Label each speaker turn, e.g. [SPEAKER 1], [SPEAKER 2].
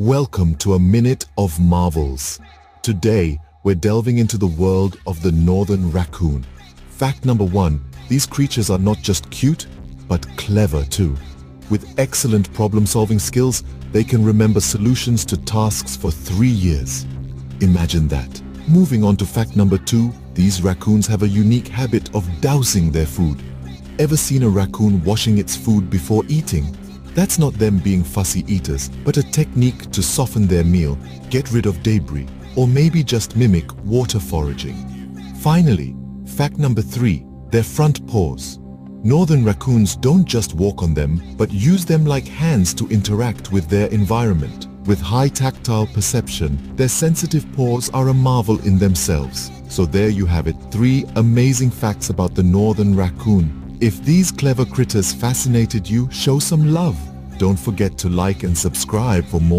[SPEAKER 1] Welcome to a Minute of Marvels. Today, we're delving into the world of the northern raccoon. Fact number one, these creatures are not just cute, but clever too. With excellent problem-solving skills, they can remember solutions to tasks for three years. Imagine that. Moving on to fact number two, these raccoons have a unique habit of dousing their food. Ever seen a raccoon washing its food before eating? That's not them being fussy eaters, but a technique to soften their meal, get rid of debris, or maybe just mimic water foraging. Finally, fact number three, their front paws. Northern raccoons don't just walk on them, but use them like hands to interact with their environment. With high tactile perception, their sensitive paws are a marvel in themselves. So there you have it, three amazing facts about the northern raccoon. If these clever critters fascinated you, show some love. Don't forget to like and subscribe for more